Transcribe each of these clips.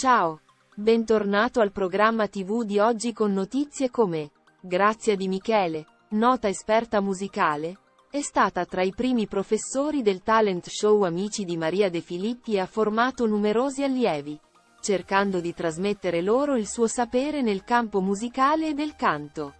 Ciao! Bentornato al programma TV di oggi con notizie come Grazia di Michele, nota esperta musicale, è stata tra i primi professori del talent show Amici di Maria De Filippi e ha formato numerosi allievi, cercando di trasmettere loro il suo sapere nel campo musicale e del canto.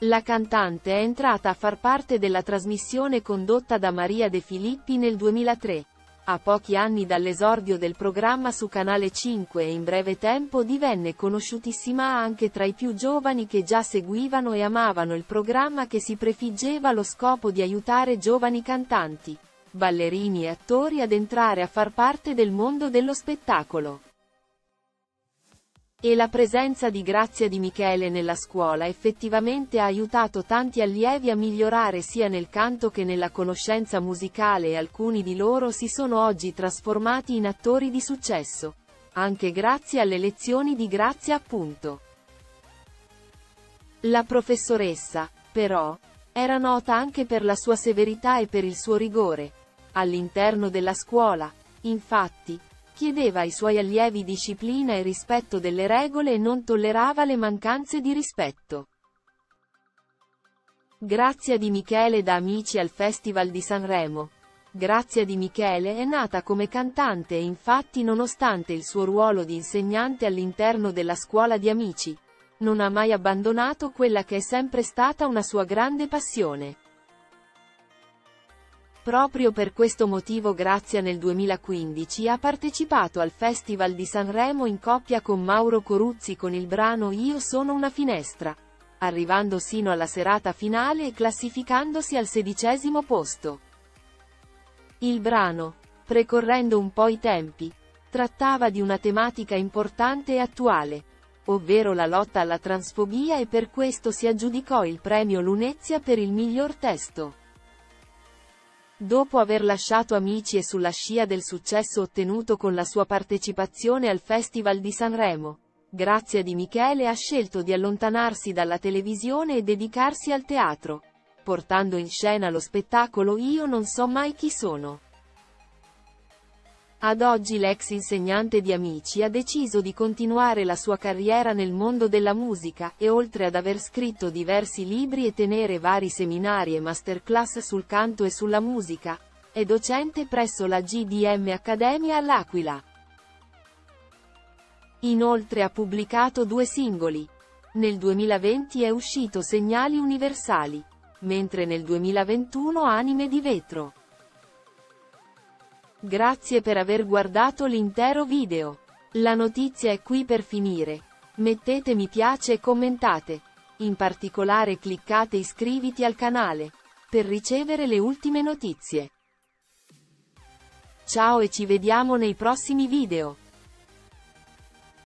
La cantante è entrata a far parte della trasmissione condotta da Maria De Filippi nel 2003, a pochi anni dall'esordio del programma su Canale 5 e in breve tempo divenne conosciutissima anche tra i più giovani che già seguivano e amavano il programma che si prefiggeva lo scopo di aiutare giovani cantanti, ballerini e attori ad entrare a far parte del mondo dello spettacolo. E la presenza di Grazia di Michele nella scuola effettivamente ha aiutato tanti allievi a migliorare sia nel canto che nella conoscenza musicale e alcuni di loro si sono oggi trasformati in attori di successo. Anche grazie alle lezioni di Grazia appunto. La professoressa, però, era nota anche per la sua severità e per il suo rigore. All'interno della scuola, infatti, chiedeva ai suoi allievi disciplina e rispetto delle regole e non tollerava le mancanze di rispetto. Grazia di Michele da Amici al Festival di Sanremo. Grazia di Michele è nata come cantante e infatti nonostante il suo ruolo di insegnante all'interno della scuola di Amici, non ha mai abbandonato quella che è sempre stata una sua grande passione. Proprio per questo motivo Grazia nel 2015 ha partecipato al Festival di Sanremo in coppia con Mauro Coruzzi con il brano Io sono una finestra, arrivando sino alla serata finale e classificandosi al sedicesimo posto. Il brano, precorrendo un po' i tempi, trattava di una tematica importante e attuale, ovvero la lotta alla transfobia e per questo si aggiudicò il premio Lunezia per il miglior testo. Dopo aver lasciato Amici e sulla scia del successo ottenuto con la sua partecipazione al Festival di Sanremo, Grazia di Michele ha scelto di allontanarsi dalla televisione e dedicarsi al teatro, portando in scena lo spettacolo Io non so mai chi sono. Ad oggi l'ex insegnante di Amici ha deciso di continuare la sua carriera nel mondo della musica, e oltre ad aver scritto diversi libri e tenere vari seminari e masterclass sul canto e sulla musica, è docente presso la GDM Accademia all'Aquila. Inoltre ha pubblicato due singoli. Nel 2020 è uscito Segnali Universali, mentre nel 2021 Anime di Vetro. Grazie per aver guardato l'intero video. La notizia è qui per finire. Mettete mi piace e commentate. In particolare cliccate iscriviti al canale. Per ricevere le ultime notizie. Ciao e ci vediamo nei prossimi video.